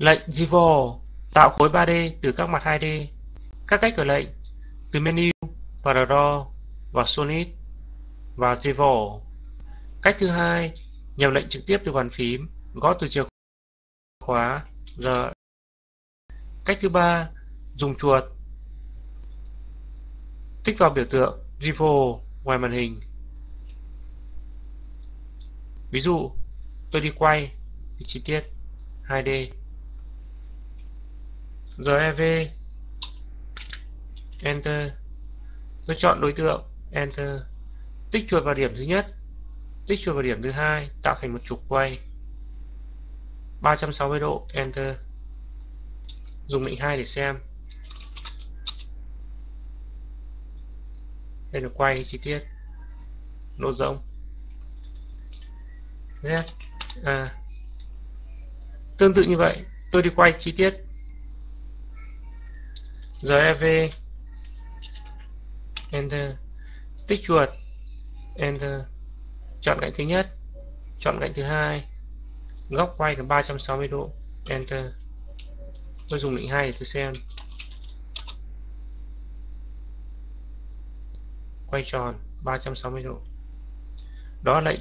Lệnh Givo tạo khối 3D từ các mặt 2D. Các cách của lệnh từ menu vào và vào Solid và Givo. Cách thứ hai, nhập lệnh trực tiếp từ bàn phím, gõ từ chìa khóa R. Cách thứ ba, dùng chuột tích vào biểu tượng Givo ngoài màn hình. Ví dụ, tôi đi quay chi tiết 2D REV Enter. Tôi chọn đối tượng. Enter. Tích chuột vào điểm thứ nhất. Tích chuột vào điểm thứ hai, Tạo thành một trục quay. 360 độ, Enter. Dùng mệnh 2 để xem. Đây là quay chi tiết. Nốt rộng Z. À. Tương tự như vậy, Tôi đi quay chi tiết. Rv Enter. Tích chuột, Enter. Chọn cạnh thứ nhất, Chọn cạnh thứ hai. Góc quay là 360 độ, Enter. Tôi dùng lệnh hai để tôi xem. Quay tròn 360 độ. Đó là lệnh